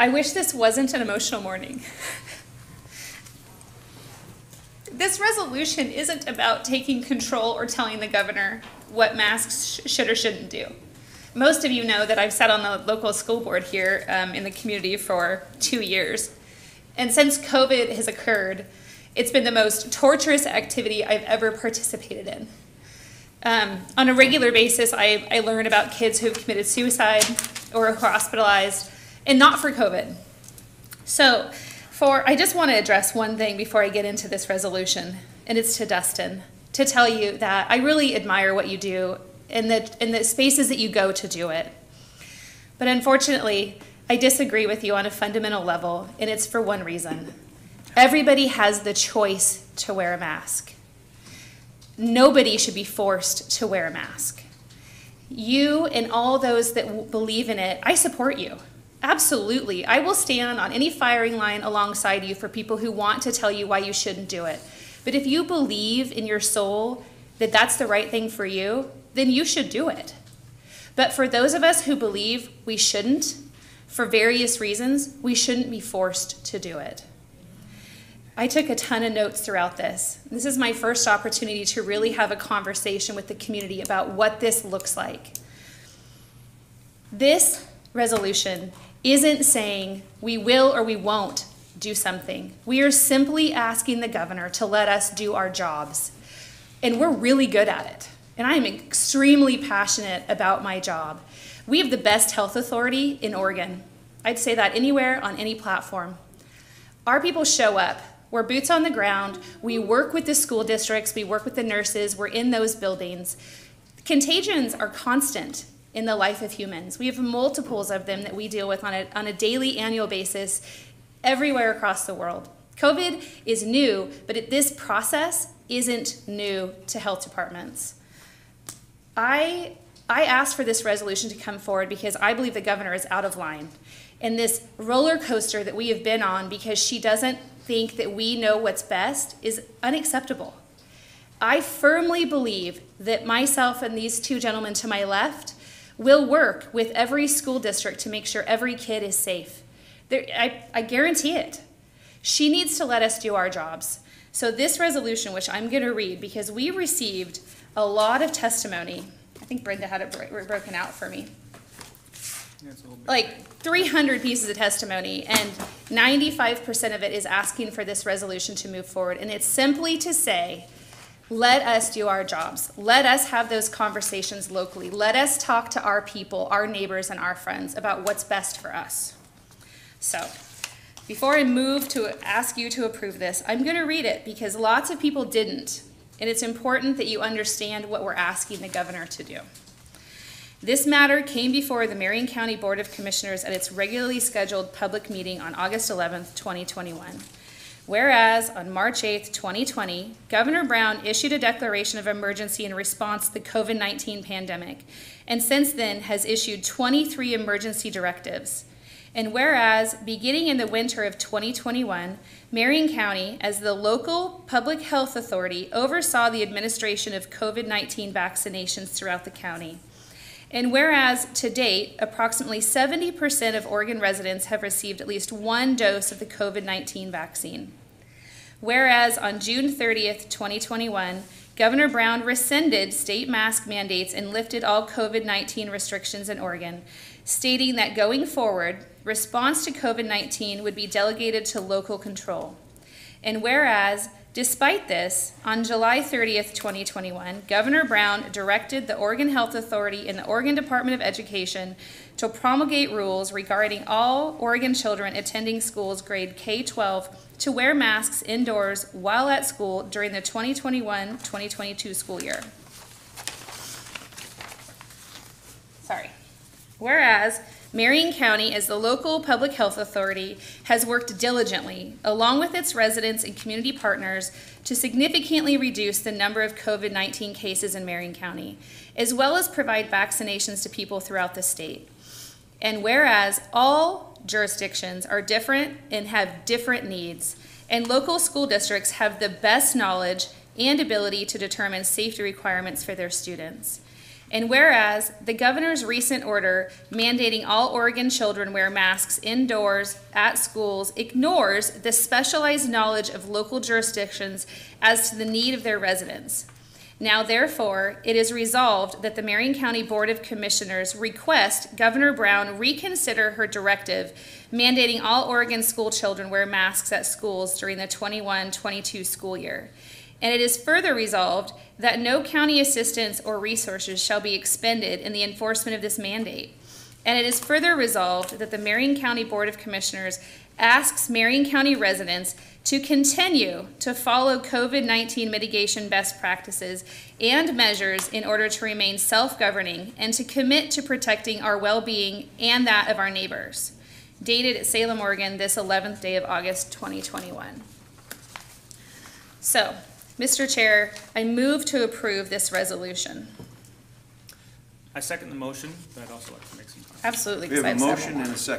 I wish this wasn't an emotional morning. this resolution isn't about taking control or telling the governor what masks sh- should or shouldn't do. Most of you know that I've sat on the local school board here um, in the community for two years. And since COVID has occurred, it's been the most torturous activity I've ever participated in. Um, on a regular basis, I, I learn about kids who've committed suicide or are hospitalized, and not for COVID. So, for I just want to address one thing before I get into this resolution, and it's to Dustin to tell you that I really admire what you do in the in the spaces that you go to do it. But unfortunately, I disagree with you on a fundamental level, and it's for one reason. Everybody has the choice to wear a mask. Nobody should be forced to wear a mask. You and all those that believe in it, I support you. Absolutely. I will stand on any firing line alongside you for people who want to tell you why you shouldn't do it. But if you believe in your soul that that's the right thing for you, then you should do it. But for those of us who believe we shouldn't, for various reasons, we shouldn't be forced to do it. I took a ton of notes throughout this. This is my first opportunity to really have a conversation with the community about what this looks like. This resolution isn't saying we will or we won't do something. We are simply asking the governor to let us do our jobs. And we're really good at it. And I am extremely passionate about my job. We have the best health authority in Oregon. I'd say that anywhere on any platform. Our people show up. We're boots on the ground. We work with the school districts, we work with the nurses, we're in those buildings. Contagions are constant in the life of humans. We have multiples of them that we deal with on a, on a daily, annual basis everywhere across the world. COVID is new, but it, this process isn't new to health departments. I, I asked for this resolution to come forward because I believe the governor is out of line. And this roller coaster that we have been on because she doesn't think that we know what's best is unacceptable. I firmly believe that myself and these two gentlemen to my left will work with every school district to make sure every kid is safe. There, I, I guarantee it. She needs to let us do our jobs. So, this resolution, which I'm going to read, because we received a lot of testimony, I think Brenda had it bro- broken out for me like 300 pieces of testimony, and 95% of it is asking for this resolution to move forward. And it's simply to say, let us do our jobs. Let us have those conversations locally. Let us talk to our people, our neighbors, and our friends about what's best for us. So, before I move to ask you to approve this, I'm going to read it because lots of people didn't. And it's important that you understand what we're asking the governor to do. This matter came before the Marion County Board of Commissioners at its regularly scheduled public meeting on August 11, 2021. Whereas on March 8, 2020, Governor Brown issued a declaration of emergency in response to the COVID 19 pandemic, and since then has issued 23 emergency directives. And whereas, beginning in the winter of 2021, Marion County, as the local public health authority, oversaw the administration of COVID 19 vaccinations throughout the county. And whereas to date, approximately 70% of Oregon residents have received at least one dose of the COVID 19 vaccine. Whereas on June 30th, 2021, Governor Brown rescinded state mask mandates and lifted all COVID 19 restrictions in Oregon, stating that going forward, response to COVID 19 would be delegated to local control. And whereas Despite this, on July 30th, 2021, Governor Brown directed the Oregon Health Authority and the Oregon Department of Education to promulgate rules regarding all Oregon children attending schools grade K 12 to wear masks indoors while at school during the 2021 2022 school year. Sorry. Whereas, Marion County, as the local public health authority, has worked diligently, along with its residents and community partners, to significantly reduce the number of COVID 19 cases in Marion County, as well as provide vaccinations to people throughout the state. And whereas all jurisdictions are different and have different needs, and local school districts have the best knowledge and ability to determine safety requirements for their students. And whereas the governor's recent order mandating all Oregon children wear masks indoors at schools ignores the specialized knowledge of local jurisdictions as to the need of their residents. Now therefore, it is resolved that the Marion County Board of Commissioners request Governor Brown reconsider her directive mandating all Oregon school children wear masks at schools during the 21-22 school year. And it is further resolved that no county assistance or resources shall be expended in the enforcement of this mandate. And it is further resolved that the Marion County Board of Commissioners asks Marion County residents to continue to follow COVID 19 mitigation best practices and measures in order to remain self governing and to commit to protecting our well being and that of our neighbors. Dated at Salem, Oregon, this 11th day of August 2021. So, Mr. Chair, I move to approve this resolution. I second the motion, but I'd also like to make some comments. Absolutely. We 'cause have I a several motion more. and a second.